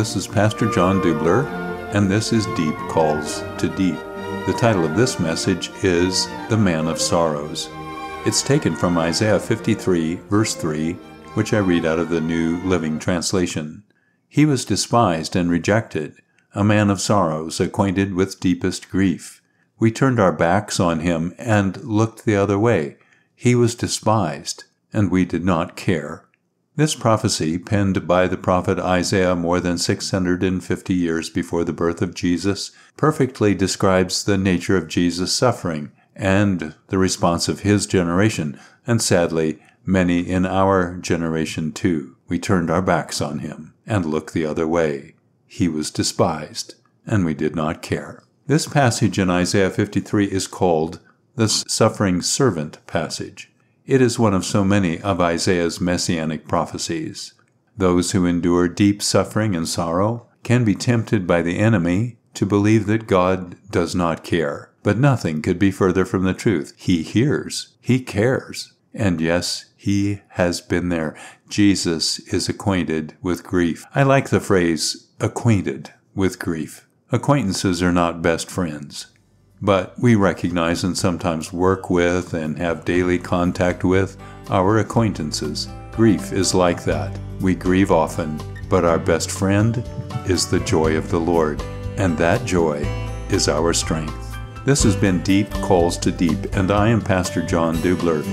this is Pastor John Dubler, and this is Deep Calls to Deep. The title of this message is The Man of Sorrows. It's taken from Isaiah 53, verse 3, which I read out of the New Living Translation. He was despised and rejected, a man of sorrows, acquainted with deepest grief. We turned our backs on him and looked the other way. He was despised, and we did not care. This prophecy, penned by the prophet Isaiah more than 650 years before the birth of Jesus, perfectly describes the nature of Jesus' suffering and the response of his generation, and sadly, many in our generation too. We turned our backs on him and looked the other way. He was despised, and we did not care. This passage in Isaiah 53 is called the suffering servant passage. It is one of so many of Isaiah's messianic prophecies. Those who endure deep suffering and sorrow can be tempted by the enemy to believe that God does not care. But nothing could be further from the truth. He hears, He cares. And yes, He has been there. Jesus is acquainted with grief. I like the phrase acquainted with grief. Acquaintances are not best friends but we recognize and sometimes work with and have daily contact with our acquaintances. Grief is like that. We grieve often, but our best friend is the joy of the Lord, and that joy is our strength. This has been Deep Calls to Deep, and I am Pastor John Dubler.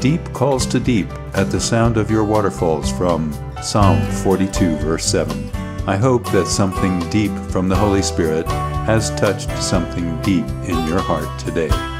Deep calls to deep at the sound of your waterfalls from Psalm 42, verse 7. I hope that something deep from the Holy Spirit has touched something deep in your heart today.